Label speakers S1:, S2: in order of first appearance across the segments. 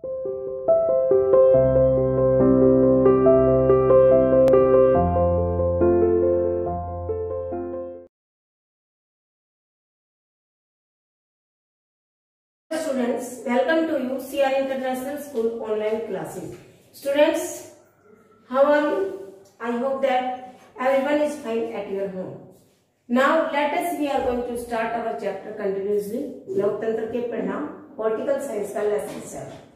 S1: Students, welcome to you CR International School online classes. Students, how are you? I hope that everyone is fine at your home. Now let us we are going to start our chapter continuously. लोकतंत्र के परिणाम political science का lesson seven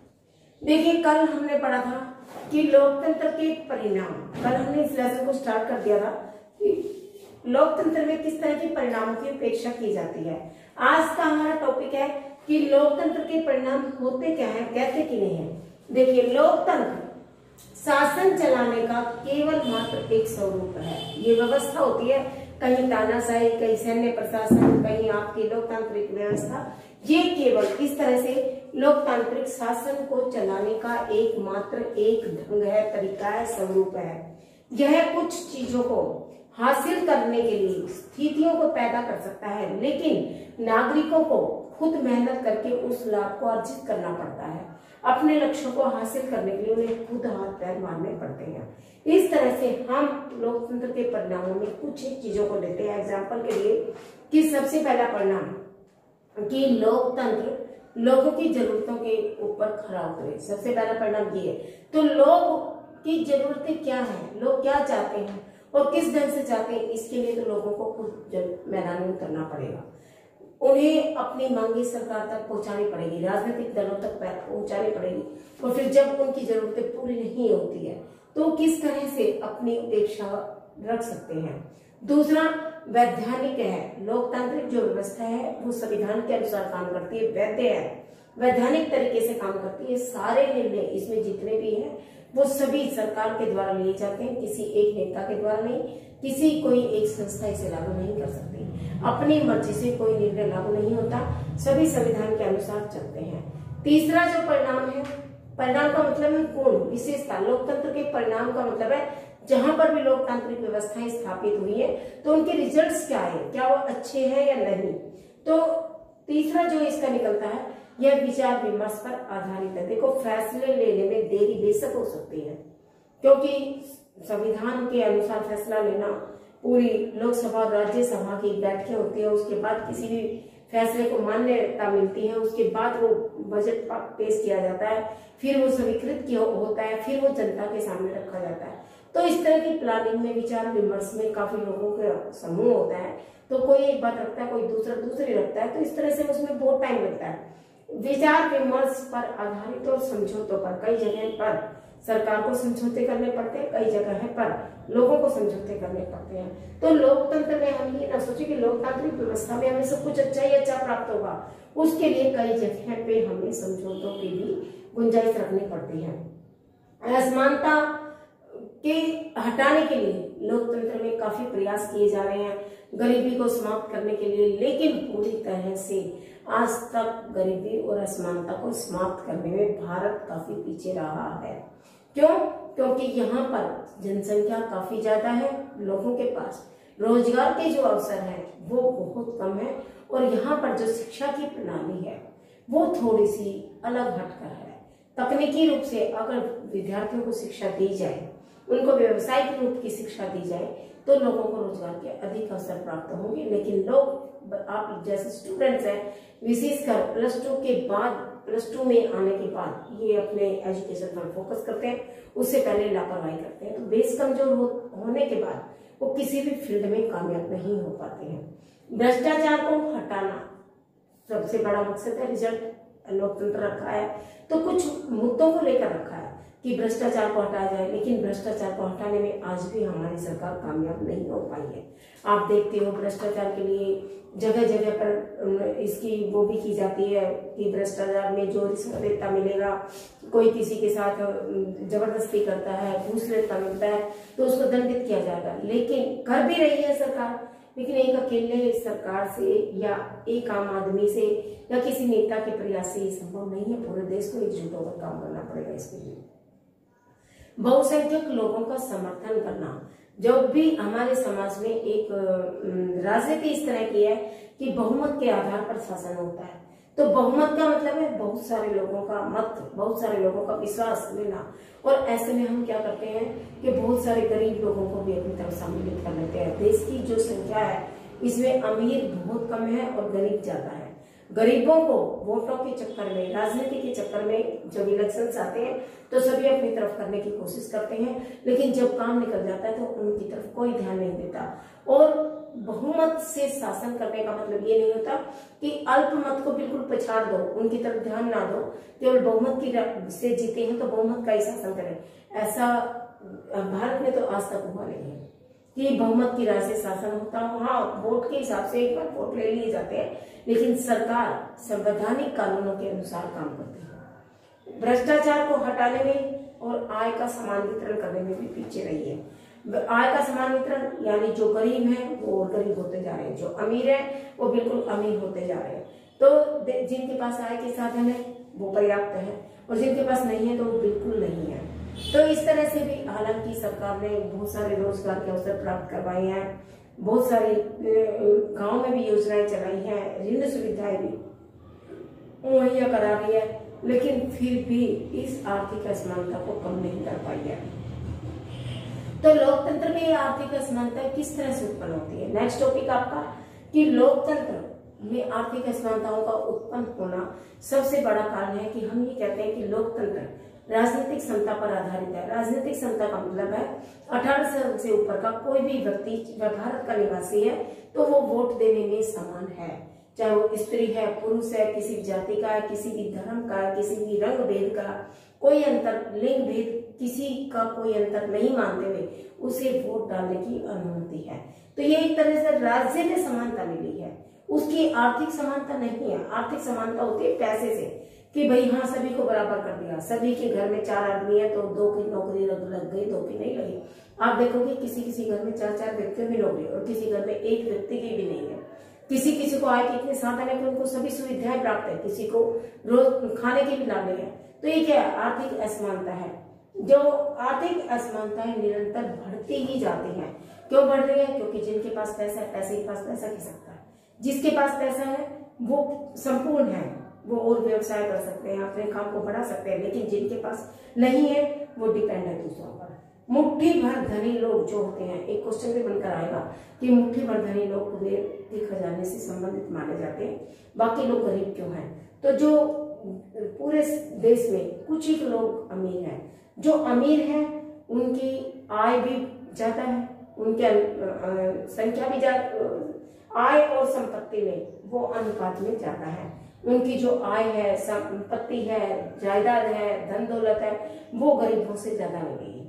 S1: देखिए, कल हमने पढ़ा था कि लोकतंत्र के परिणाम, कल हमने इस लेसन को स्टार्ट कर दिया था कि लोकतंत्र में किस तरह के परिणामों की अपेक्षा की जाती है। आज का हमारा टॉपिक है कि लोकतंत्र के परिणाम होते क्या है, कहते कि नहीं है। देखिए, लोकतंत्र, शासन चलाने का केवल मात्र एक स्वरूप है। ये व्यवस्था होती है, कहीं तानाशाही, कहीं सैन्य प्रशासन, कहीं आपकी लोकतांत्रिक व्यवस्था ये केवल इस तरह से लोकतांत्रिक शासन को चलाने का एक मात्र एक ढंग है, तरीका है, स्वरूप है। यह कुछ चीज़ों को हासिल करने के लिए स्थितियों को पैदा कर सकता है, लेकिन नागरिकों को खुद मेहनत करके उस लाभ को अर्जित करना पड़ता है। अपने लक्ष्यों को हासिल करने के लिए उन्हें खुद हाथ पैर मारने पड़ते हैं। इस तरह से हम लोकतंत्र के परिणामों में कुछ चीज़ों को लेते हैं। एग्ज़ाम्पल के लिए कि सबसे पहला परिणाम कि लोकतंत्र लोगों की जरूरतों के ऊपर खड़ा उतरे। सबसे पहला परिणाम ये है। तो लोग की जरूरतें क्या है? लोग क्या चाहते हैं? और किस ढंग से चाहते हैं? इसके लिए तो लोगों को खुद मैदान में उतरना पड़ेगा। उन्हें अपनी मांगे सरकार तक पहुंचानी पड़ेगी, राजनीतिक दलों तक पहुंचानी पड़ेगी। और फिर जब उनकी जरूरतें पूरी नहीं होती है तो किस तरह से अपनी उपेक्षा रख सकते हैं? दूसरा, वैधानिक है। लोकतांत्रिक जो व्यवस्था है, वो संविधान के अनुसार काम करती है वैध है। वैधानिक तरीके से काम करती है, सारे निर्णय इसमें जितने भी हैं, वो सभी सरकार के द्वारा लिए जाते हैं, किसी एक नेता के द्वारा नहीं, किसी कोई एक संस्था इसे लागू नहीं कर सकती। अपनी मर्ज़ी से कोई निर्णय लागू नहीं होता, सभी संविधान के अनुसार चलते हैं। तीसरा जो परिणाम है, परिणाम का मतलब है गुण विशेषता, लोकतंत्र के परिणाम का मतलब है जहाँ पर भी लोकतांत्रिक व्यवस्थाएँ स्थापित हुई है तो उनके रिजल्ट्स क्या है? क्या वो अच्छे हैं या नहीं? तो तीसरा जो इसका निकलता है, यह विचार विमर्श पर आधारित है। देखो, फैसले लेने में देरी बेशक हो सकती है, क्योंकि संविधान के अनुसार फैसला लेना पूरी लोकसभा और राज्यसभा की बैठकें होती है, उसके बाद किसी भी फैसले को मान्यता मिलती है, उसके बाद वो बजट पेश किया जाता है, फिर वो स्वीकृत किया होता है, फिर वो जनता के सामने रखा जाता है। तो इस तरह की प्लानिंग में विचार विमर्श में काफ़ी लोगों का समूह होता है। तो कोई एक बात रखता है, कोई दूसरा, दूसरी रखता है तो इस तरह से उसमें बहुत टाइम लगता है। विचार विमर्श पर आधारित और समझौतों पर, कई जगह पर। सरकार को समझौते करने पड़ते हैं, कई जगह पर लोगों को समझौते करने पड़ते हैं। तो लोकतंत्र में हम ये ना सोचे कि लोकतांत्रिक व्यवस्था में हमें सब कुछ अच्छा ही अच्छा प्राप्त होगा। उसके लिए कई जगह पे हमें समझौतों की भी गुंजाइश रखनी पड़ती है। असमानता के हटाने के लिए लोकतंत्र में काफ़ी प्रयास किए जा रहे हैं गरीबी को समाप्त करने के लिए, लेकिन पूरी तरह से आज तक गरीबी और असमानता को समाप्त करने में भारत काफ़ी पीछे रहा है। क्यों? क्योंकि यहाँ पर जनसंख्या काफ़ी ज़्यादा है लोगों के पास। रोज़गार के जो अवसर है, वो बहुत कम है और यहाँ पर जो शिक्षा की प्रणाली है, वो थोड़ी सी अलग हटकर है। तकनीकी रूप से अगर विद्यार्थियों को शिक्षा दी जाए उनको व्यवसायिक रूप की शिक्षा दी जाए तो लोगों को रोज़गार के अधिक अवसर प्राप्त होंगे। लेकिन लोग आप जैसे स्टूडेंट्स हैं विशेषकर प्लस टू के बाद प्लस टू में आने के बाद ये अपने एजुकेशन पर फोकस करते हैं। उससे पहले लापरवाही करते हैं। तो बेस कमज़ोर हो, होने के बाद वो किसी भी फ़ील्ड में कामयाब नहीं हो पाते हैं। भ्रष्टाचार को हटाना सबसे बड़ा मकसद है। रिज़ल्ट लोकतंत्र रखा है। तो कुछ मुद्दों को लेकर रखा है। कि भ्रष्टाचार को हटाया जाए, लेकिन भ्रष्टाचार को हटाने में आज भी हमारी सरकार कामयाब नहीं हो पाई है। आप देखते हो भ्रष्टाचार के लिए जगह जगह पर इसकी वो भी की जाती है कि भ्रष्टाचार में जो रिश्वत देता मिलेगा, कोई किसी के साथ ज़बरदस्ती करता है घूस लेता मिलता है तो उसको दंडित किया जाएगा। लेकिन कर भी रही है सरकार, लेकिन एक अकेले सरकार से या एक आम आदमी से या किसी नेता के प्रयास से ये संभव नहीं है। पूरे देश को एकजुट होकर काम करना पड़ेगा इसके लिए। बहुसंख्यक लोगों का समर्थन करना। जब भी हमारे समाज में एक राजनीति इस तरह की है कि बहुमत के आधार पर शासन होता है तो बहुमत का मतलब है बहुत सारे लोगों का मत, बहुत सारे लोगों का विश्वास लेना। और ऐसे में हम क्या करते हैं कि बहुत सारे गरीब लोगों को भी अपनी तरफ़ सम्मिलित कर लेते हैं। देश की जो संख्या है, इसमें अमीर बहुत कम है और गरीब ज़्यादा है। गरीबों को वोटों के चक्कर में, राजनीति के चक्कर में जब इलेक्शन आते हैं तो सभी अपनी तरफ़ करने की कोशिश करते हैं, लेकिन जब काम निकल जाता है तो उनकी तरफ़ कोई ध्यान नहीं देता। और बहुमत से शासन करने का मतलब ये नहीं होता कि अल्पमत को बिल्कुल पछाड़ दो, उनकी तरफ़ ध्यान ना दो। केवल बहुमत की से जीते हैं तो बहुमत का ही शासन करें। ऐसा, भारत में तो आज तक हुआ नहीं है। कि बहुमत की राय से शासन होता हो हाँ वोट के हिसाब से एक बार वोट ले लिए जाते हैं, लेकिन सरकार संवैधानिक कानूनों के अनुसार काम करती है। भ्रष्टाचार को हटाने में और आय का समान वितरण करने में भी पीछे रही है। आय का समान वितरण, यानी जो गरीब है, वो और गरीब होते जा रहे हैं, जो अमीर है, वो बिल्कुल अमीर होते जा रहे हैं। तो जिनके पास आय के साधन है, वो पर्याप्त है, और जिनके पास नहीं है तो वो बिल्कुल नहीं है। तो इस तरह से भी हालाँकि सरकार ने बहुत सारे रोज़गार के अवसर प्राप्त करवाए हैं। बहुत सारी गाँव में भी योजनाएँ चलाई हैं, ऋण सुविधाएँ भी मुहैया करा रही है, लेकिन फिर भी इस आर्थिक असमानता को कम नहीं कर पाई है। तो लोकतंत्र में आर्थिक असमानता किस तरह से उत्पन्न होती है? नेक्स्ट टॉपिक आपका, कि लोकतंत्र में आर्थिक असमानताओं का उत्पन्न होना सबसे बड़ा कारण है कि हम ये कहते हैं कि लोकतंत्र राजनीतिक क्षमता पर आधारित है। राजनीतिक क्षमता का मतलब है, अठारह से ऊपर का कोई भी व्यक्ति भारत का निवासी है तो वो वोट देने में समान है। चाहे वो स्त्री है, पुरुष है, किसी जाति का है, किसी भी धर्म का है, किसी भी रंग भेद का, कोई अंतर लिंग भेद किसी का कोई अंतर नहीं मानते हुए उसे वोट डालने की अनुमति है। तो ये एक तरह से राज्य में समानता मिली है। उसकी आर्थिक समानता नहीं है। आर्थिक समानता होती है पैसे से। कि भाई हाँ सभी को बराबर कर दिया। सभी के घर में चार आदमी है तो दो की नौकरी लग, गई दो की नहीं लगी। आप देखोगे किसी किसी घर में चार चार व्यक्तियों की नौकरी और किसी घर में एक व्यक्ति की भी नहीं है। किसी किसी को आय के इतने साधन है उनको सभी सुविधाएँ प्राप्त है। किसी को रोज खाने की भी लाने हैं तो ये क्या आर्थिक असमानता है। जो आर्थिक असमानताएँ निरंतर बढ़ती ही जाती हैं। क्यों बढ़ रही है? क्योंकि जिनके पास पैसा है पैसे के पास पैसा खिसकता है। जिसके पास पैसा है वो संपूर्ण है। वो और व्यवसाय कर सकते हैं, अपने काम को बढ़ा सकते हैं, लेकिन जिनके पास नहीं है, वो डिपेंड है दूसरों पर। मुट्ठी भर धनी लोग जो होते हैं, एक क्वेश्चन भी बनकर आएगा कि मुट्ठी भर धनी लोग कुबेर के खजाने से संबंधित माने जाते हैं। बाकी लोग गरीब क्यों हैं? तो जो पूरे देश में कुछ ही लोग अमीर हैं। जो अमीर हैं, उनकी आय भी ज़्यादा है, उनके संख्या भी आय और संपत्ति में वो अनुपात में ज़्यादा है। उनकी जो आय है, संपत्ति है, जायदाद है धन दौलत है, वो गरीबों से ज़्यादा मिली है।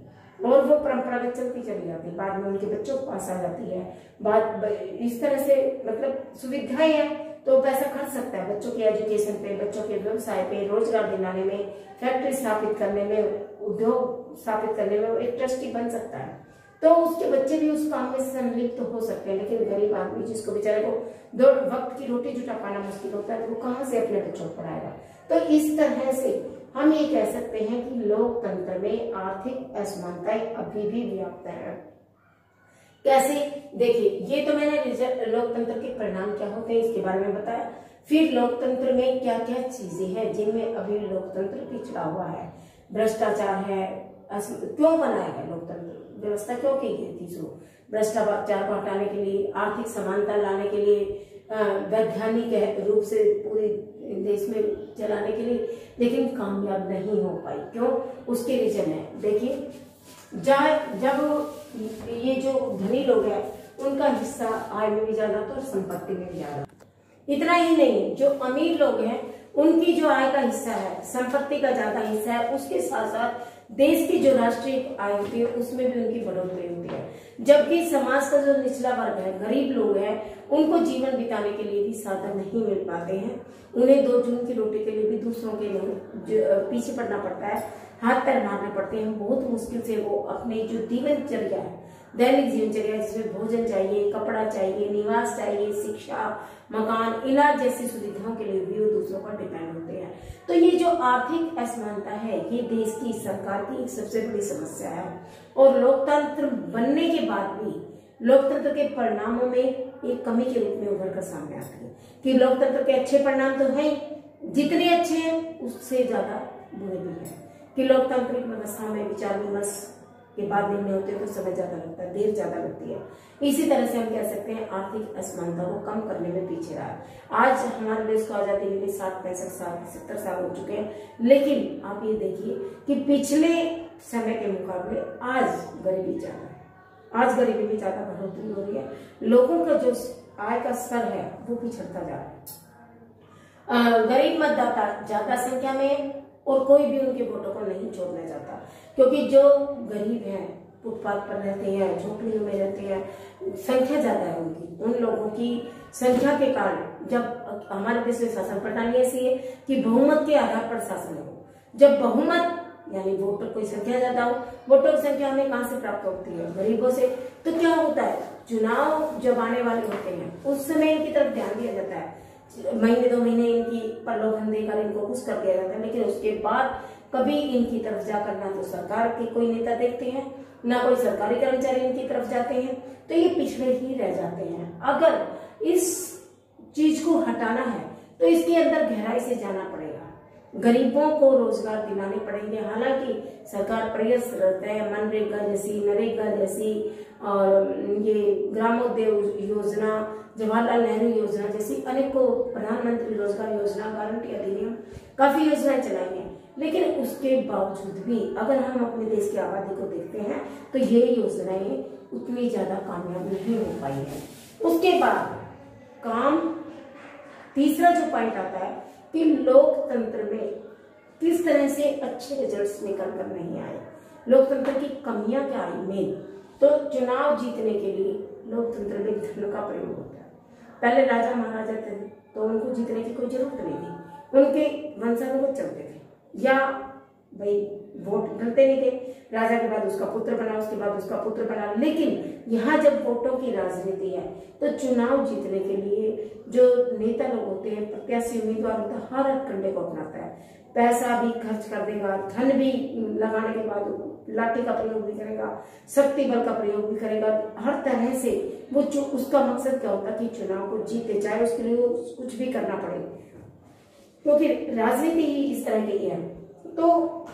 S1: और वो परंपरागत चलती चली जाती है। बाद में उनके बच्चों के पास आ जाती है। बाद इस तरह से मतलब सुविधाएँ हैं तो पैसा खर्च सकता है। बच्चों के एजुकेशन पे, बच्चों के व्यवसाय पे, रोज़गार दिलाने में, फैक्ट्री स्थापित करने में, उद्योग स्थापित करने में वो एक ट्रस्टी बन सकता है। तो उसके बच्चे भी उस काम में संलिप्त तो हो सकते हैं। लेकिन गरीब आदमी जिसको बेचारे को दो वक्त की रोटी जुटा पाना मुश्किल होता है तो वो कहाँ से अपने बच्चों को पढ़ाएगा? तो इस तरह से हम ये कह सकते हैं कि लोकतंत्र में आर्थिक असमानताएँ अभी भी व्याप्त है। कैसे? देखिए, ये तो मैंने लोकतंत्र के परिणाम क्या होते हैं इसके बारे में बताया। फिर लोकतंत्र में क्या क्या चीज़ें हैं जिनमें अभी लोकतंत्र पिछड़ा हुआ है? भ्रष्टाचार है क्यों बनाया है लोकतंत्र? व्यवस्था क्यों की गई थी सो भ्रष्टाचार को हटाने के लिए, आर्थिक समानता लाने के लिए वैज्ञानिक रूप से पूरे देश में चलाने के लिए, लेकिन कामयाब नहीं हो पाई। क्यों? उसके रीजन है। देखिए जब ये जो धनी लोग हैं, उनका हिस्सा आय में भी ज़्यादा तो संपत्ति में भी ज़्यादा। इतना ही नहीं, जो अमीर लोग हैं, उनकी जो आय का हिस्सा है, संपत्ति का ज़्यादा हिस्सा है, उसके साथ साथ देश की जो राष्ट्रीय आय होती है, उसमें भी उनकी बढ़ोतरी होती है। जबकि समाज का जो निचला वर्ग है, गरीब लोग हैं, उनको जीवन बिताने के लिए भी साधन नहीं मिल पाते हैं। उन्हें दो जून की रोटी के लिए भी, दूसरों के लिए पीछे पड़ना पड़ता है, हाथ पैर मारने पड़ते हैं। बहुत मुश्किल से वो अपने जो दिनचर्या है दैनिक जीवनचर्या, जिसमें भोजन चाहिए, कपड़ा चाहिए, निवास चाहिए, शिक्षा, मकान, इलाज जैसी सुविधाओं के लिए भी वो दूसरों पर डिपेंड होते हैं। तो ये जो आर्थिक असमानता है, ये देश की सरकार की एक सबसे बड़ी समस्या है। और लोकतंत्र बनने के बाद भी लोकतंत्र के परिणामों में एक कमी के रूप में उभर कर सामने आती है। कि लोकतंत्र के अच्छे परिणाम तो हैं, जितने अच्छे हैं, उससे ज़्यादा बुरे भी हैं। कि लोकतांत्रिक व्यवस्था में विचार विमर्श के बाद निर्णय होते हैं तो समय ज़्यादा लगता है, देर ज़्यादा लगती है। इसी तरह से हम कह सकते हैं, आर्थिक असमानता को कम करने में पीछे रहा आज हमारे देश को आज़ादी मिली सात पैंसठ साल, सत्तर साल हो चुके हैं, लेकिन आप ये देखिए कि पिछले समय के मुकाबले आज गरीबी ज़्यादा है। आज गरीबी में ज़्यादा बढ़ोतरी हो रही है। लोगों का जो आय का स्तर है, वो पिछड़ता जा रहा है। गरीब मतदाता, ज़्यादा संख्या में और कोई भी उनके वोटों को नहीं छोड़ना चाहता क्योंकि जो गरीब हैं, फुटपाथ पर रहते हैं, झोपड़ियों में रहते हैं, संख्या ज़्यादा है उनकी। उन लोगों की संख्या के कारण जब हमारे देश में शासन प्रणाली ऐसी है कि बहुमत के आधार पर शासन हो। जब बहुमत, यानी वोटर कोई संख्या ज़्यादा हो, वोटों की संख्या हमें कहाँ से प्राप्त होती है? गरीबों से। तो क्या होता है? चुनाव जब आने वाले होते हैं, उस समय इनकी तरफ़ ध्यान दिया जाता है। महीने दो महीने इनकी प्रलोभन देकर इनको कुछ कर दिया जाता है, लेकिन उसके बाद कभी इनकी तरफ़ जाकर ना तो सरकार के कोई नेता देखते हैं, ना कोई सरकारी कर्मचारी इनकी तरफ़ जाते हैं तो ये पिछड़े ही रह जाते हैं। अगर इस चीज़ को हटाना है तो इसके अंदर गहराई से जाना पड़ेगा। गरीबों को रोज़गार दिलाने पड़ेंगे। हालाँकि सरकार प्रयासरत है, मनरेगा जैसी, नरेगा जैसी, और ये ग्रामोद्योग योजना, जवाहरलाल नेहरू योजना जैसी अनेकों प्रधानमंत्री रोज़गार योजना गारंटी अधिनियम काफ़ी योजनाएँ चलाई हैं। लेकिन उसके बावजूद भी अगर हम अपने देश की आबादी को देखते हैं तो ये योजनाएँ उतनी ज़्यादा कामयाब नहीं हो पाई है। उसके बाद काम तीसरा जो पॉइंट आता है कि लोकतंत्र में किस तरह से अच्छे रिजल्ट्स निकल कर नहीं आए? लोकतंत्र की कमियाँ क्या आई मेन तो चुनाव जीतने के लिए लोकतंत्र में धन का प्रयोग होता है। पहले राजा महाराजा थे तो उनको जीतने की कोई ज़रूरत नहीं थी। उनके वंशानुगत चलते थे। या भाई वोट डरते नहीं थे। राजा के बाद उसका पुत्र बना, उसके बाद उसका पुत्र बना। लेकिन यहाँ जब वोटों की राजनीति है तो चुनाव जीतने के लिए जो नेता लोग होते हैं, प्रत्याशी उम्मीदवार होता है, हर कंडे को अपनाता है। पैसा भी खर्च कर देगा, धन भी लगाने के बाद लाठी का प्रयोग भी करेगा, शक्ति बल का प्रयोग भी करेगा। हर तरह से वो जो उसका मकसद क्या होता है कि चुनाव को जीते, चाहे उसके लिए कुछ भी करना पड़े। क्योंकि तो राजनीति ही इस तरह की है। तो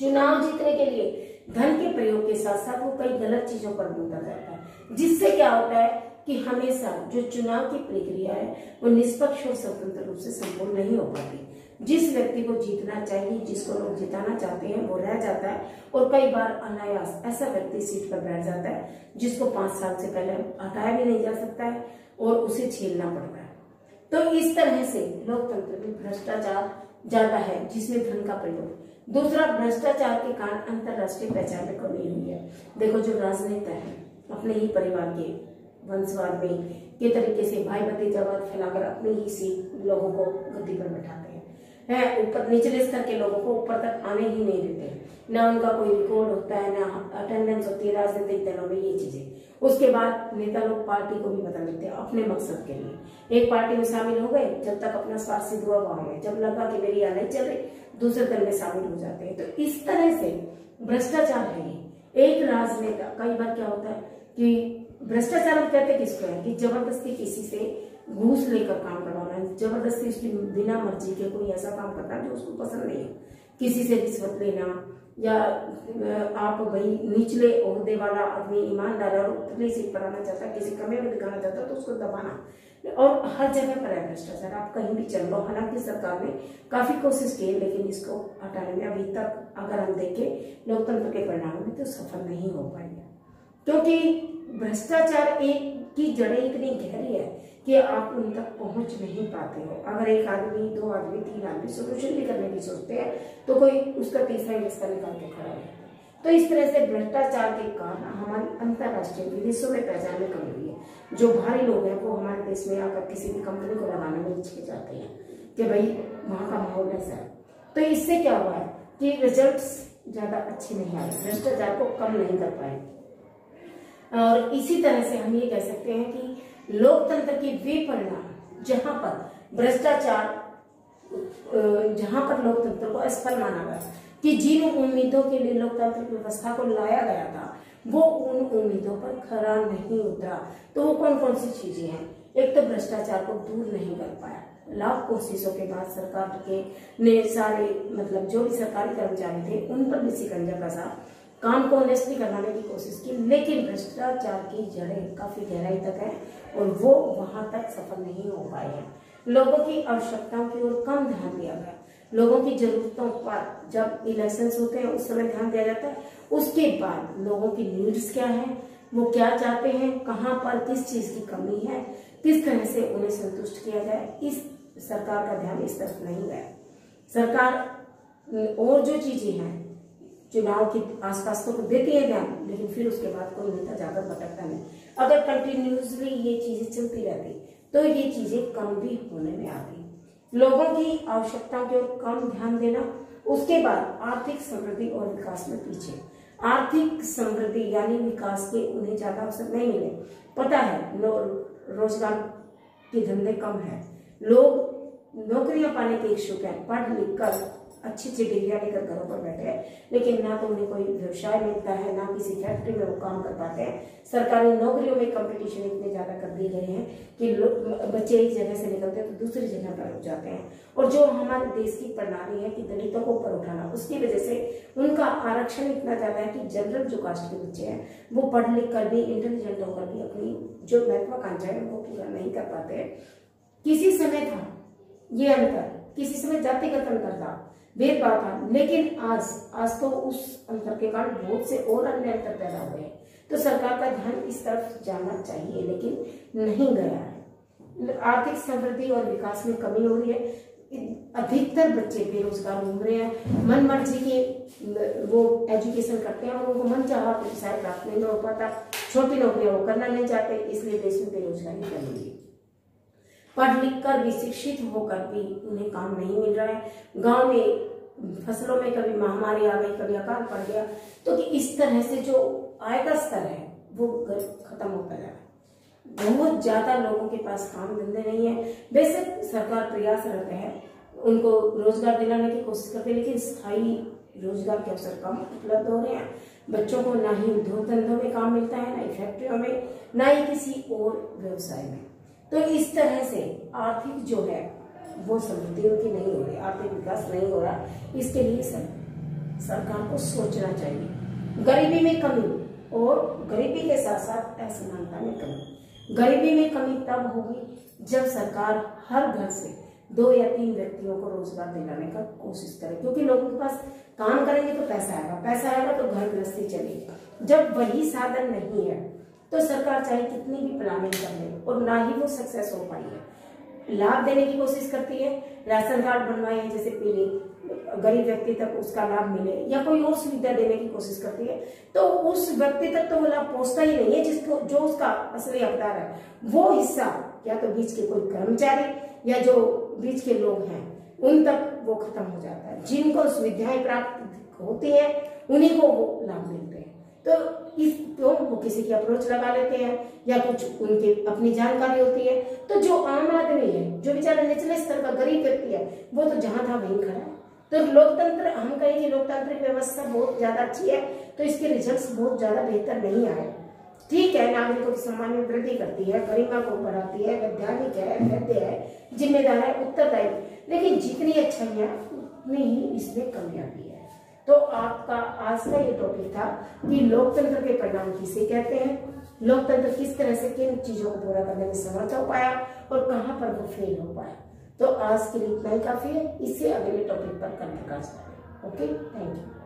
S1: चुनाव जीतने के लिए धन के प्रयोग के साथ साथ वो कई गलत चीज़ों पर उतर जाता है। जिससे क्या होता है कि हमेशा जो चुनाव की प्रक्रिया है, वो निष्पक्ष और स्वतंत्र रूप से संपूर्ण नहीं हो पाती। जिस व्यक्ति को जीतना चाहिए, जिसको लोग जिताना चाहते हैं, वो रह जाता है और कई बार अनायास ऐसा व्यक्ति सीट पर बैठ जाता है, जिसको पाँच साल से पहले हटाया भी नहीं जा सकता है और उसे छीलना पड़ता है। तो इस तरह से लोकतंत्र में भ्रष्टाचार ज़्यादा है, जिसमें धन का प्रयोग। दूसरा, भ्रष्टाचार के कारण अंतरराष्ट्रीय पहचान में कमी हुई है। देखो, जो राजनेता है, अपने ही परिवार के वंशवाद में, के तरीके से भाई भतीजावाद फैलाकर अपने ही सी लोगों को गद्दी पर बैठाते हैं। है, ऊपर निचले स्तर के लोगों को ऊपर तक आने ही नहीं देते ना उनका कोई रिकॉर्ड होता है, ना अटेंडेंस होती है राजनीतिक दलों में ये चीज़ें। उसके बाद नेता लोग पार्टी को भी बदल देते हैं, अपने मकसद के लिए। एक पार्टी में शामिल हो गए, जब तक अपना स्वार्थ सिद्ध हुआ, वहाँ जब लगा कि मेरी आने चल रही दूसरे दल में शामिल हो जाते हैं। तो इस तरह से भ्रष्टाचार है एक राजनेता कई बार क्या होता है कि भ्रष्टाचार हम कहते किसको है? कि ज़बरदस्ती किसी से घूस लेकर काम करवाना ज़बरदस्ती उसकी बिना मर्ज़ी के कोई ऐसा काम करता है जो उसको पसंद नहीं है। किसी से रिश्वत लेना या आप भाई निचले अहदे वाला आदमी, ईमानदार और उतनी सीट पर आना चाहता है, किसी कमे में दिखाना चाहता है तो उसको दबाना। और हर जगह पर है भ्रष्टाचार। आप कहीं भी चल लो, हालाँकि सरकार ने काफ़ी कोशिश की है, लेकिन इसको हटाने में अभी तक अगर हम देखें लोकतंत्र के परिणाम में तो सफल नहीं हो पाएँगे क्योंकि भ्रष्टाचार एक की जड़ें इतनी गहरी है कि आप उन तक पहुँच नहीं पाते हो। अगर एक आदमी, दो आदमी, तीन आदमी सोल्यूशन भी करने की सोचते हैं तो कोई उसका तीसरा रिश्ता निकाल के खड़ा है तो इस तरह से भ्रष्टाचार के कारण हमारी अंतरराष्ट्रीय विदेशों में पहचान में कमी हुई है। जो भारी लोग हैं, वो हमारे देश में आकर किसी भी कंपनी को लगाने में हिचके जाते हैं कि भाई, वहाँ का माहौल ऐसा है? तो इससे क्या हुआ है कि रिज़ल्ट ज़्यादा अच्छे नहीं आए, भ्रष्टाचार को कम नहीं कर पाए। और इसी तरह से हम ये कह सकते हैं कि लोकतंत्र के वे परिणाम जहाँ पर भ्रष्टाचार जहाँ पर लोकतंत्र को असफल माना गया कि जिन उम्मीदों के लिए लोकतांत्रिक व्यवस्था को लाया गया था, वो उन उम्मीदों पर खरा नहीं उतरा। तो वो कौन कौन सी चीज़ें हैं? एक तो भ्रष्टाचार को दूर नहीं कर पाया। लाख कोशिशों के बाद सरकार के ने सारे मतलब जो भी सरकारी कर्मचारी थे, उन पर भी सिकंजा कसा काम को ऑनेस्टली करवाने की कोशिश की, लेकिन भ्रष्टाचार की जड़ें काफ़ी गहराई तक है और वो वहाँ तक सफल नहीं हो पाए हैं। लोगों की आवश्यकताओं की ओर कम ध्यान दिया गया। लोगों की जरूरतों पर जब इलेक्शन होते हैं, उस समय ध्यान दिया जाता है। उसके बाद लोगों की नीड्स क्या है? वो क्या चाहते हैं? कहाँ पर किस चीज़ की कमी है? किस तरह से उन्हें संतुष्ट किया जाए? इस सरकार का ध्यान इस तरफ़ नहीं गया सरकार, और जो चीज़ें हैं, चुनाव की आसपास तो देती है ध्यान, लेकिन फिर उसके बाद कोई नेता जाकर भटकता नहीं। अगर कंटिन्यूसली ये चीज़ें चलती रहती तो ये चीज़ें कम भी होने में आती लोगों की आवश्यकता की ओर कम ध्यान देना, उसके बाद आर्थिक समृद्धि और विकास में पीछे। आर्थिक समृद्धि यानी विकास के उन्हें ज़्यादा अवसर नहीं मिले। पता है रोज़गार के धंधे कम है। लोग नौकरियाँ पाने के इच्छुक है पढ़ लिख कर अच्छी अच्छी डिग्रियाँ लेकर घरों पर बैठे हैं। लेकिन ना तो उन्हें कोई व्यवसाय मिलता है, ना किसी फैक्ट्री में वो काम कर पाते हैं। सरकारी नौकरियों में कंपटीशन इतने ज़्यादा कर दिए गए हैं कि बच्चे एक जगह से निकलते हैं तो दूसरी जगह पर रुक जाते हैं। और जो हमारे देश की प्रणाली है कि दलितों को ऊपर उठाना, उसकी वजह से उनका आरक्षण इतना ज़्यादा है कि जनरल जो कास्ट के बच्चे हैं, वो पढ़ लिख कर भी इंटेलिजेंट होकर भी अपनी जो महत्वाकांक्षा है, उनको पूरा नहीं कर पाते। किसी समय था, ये अंतर, किसी समय जातिगत अंतर था। भेदभाव था। लेकिन आज आज तो उस अंतर के कारण बहुत से और अन्य अंतर पैदा हुए हैं। तो सरकार का ध्यान इस तरफ़ जाना चाहिए, लेकिन नहीं गया है। आर्थिक समृद्धि और विकास में कमी हो रही है। अधिकतर बच्चे बेरोजगार घूम रहे हैं। मन मर्ज़ी के, वो एजुकेशन करते हैं और उनको मन चाह व्यवसाय प्राप्त नहीं हो पाता। छोटी नौकरियाँ वो करना नहीं चाहते, इसलिए देश में बेरोजगारी बन रही है। पढ़ लिख कर भी, शिक्षित होकर भी उन्हें काम नहीं मिल रहा है। गाँव में, फ़सलों में कभी महामारी आ गई, कभी अकाल पड़ गया। तो कि इस तरह से जो आय का स्तर है, वो खत्म होता जा रहा है। बहुत ज़्यादा लोगों के पास काम धंधे नहीं है। बेशक सरकार प्रयासरत है, उनको रोज़गार दिलाने की कोशिश करती है, लेकिन स्थायी रोज़गार के अवसर कम उपलब्ध हो रहे हैं। बच्चों को ना ही उद्योग धंधों में काम मिलता है, ना ही फैक्ट्रियों में, ना ही किसी और व्यवसाय में। तो इस तरह से आर्थिक जो है वो समृद्धि उनकी नहीं हो रही आर्थिक विकास नहीं हो रहा। इसके लिए सर, सरकार को सोचना चाहिए। गरीबी में कमी और गरीबी के साथ साथ असमानता में कमी। गरीबी में कमी तब होगी जब सरकार हर घर से दो या तीन व्यक्तियों को रोज़गार दिलाने का कोशिश करे क्योंकि लोगों के पास काम करेंगे तो पैसा आएगा पैसा आएगा तो घर गृहस्थी चलेगी। जब वही साधन नहीं है तो सरकार चाहे कितनी भी प्लानिंग कर ले, और ना ही वो सक्सेस हो पाई है। लाभ देने की कोशिश करती है, राशन कार्ड बनवाए हैं जैसे पीले, गरीब व्यक्ति तक उसका लाभ मिले, या कोई और सुविधा देने की कोशिश करती है। तो उस व्यक्ति तक तो वो लाभ पहुँचता ही नहीं है, जिसको, जो उसका असली हकदार है। वो हिस्सा, या तो बीच के कोई कर्मचारी, या जो बीच के लोग हैं, उन तक वो खत्म हो जाता है। जिनको सुविधाएँ प्राप्त होती है, उन्हीं को वो लाभ मिलते हैं। तो इस तो वो किसी की अप्रोच लगा लेते हैं, या कुछ उनकी अपनी जानकारी होती है। तो जो आम आदमी है, जो बेचारा निचले स्तर का गरीब व्यक्ति है, वो तो जहाँ था वहीं खड़ा है। तो लोकतंत्र, हम कहें कि लोकतांत्रिक व्यवस्था बहुत ज़्यादा अच्छी है तो इसके रिज़ल्ट बहुत ज़्यादा बेहतर नहीं आए। ठीक है, नागरिकों की सम्मान में वृद्धि करती है, गरिमा को बढ़ाती है वैज्ञानिक है, वैद्य है, जिम्मेदार है, उत्तरदायी। लेकिन जितनी अच्छाइयाँ, उतनी ही इसमें कमियाँ भी है। तो आपका आज का ये टॉपिक था कि लोकतंत्र के परिणाम किसे कहते हैं? लोकतंत्र किस तरह से किन चीज़ों को पूरा करने में समर्थ हो पाया और कहाँ पर वो फेल हो पाया? तो आज के लिए इतना ही काफ़ी है। इससे अगले टॉपिक पर कल प्रकाश ओके थैंक यू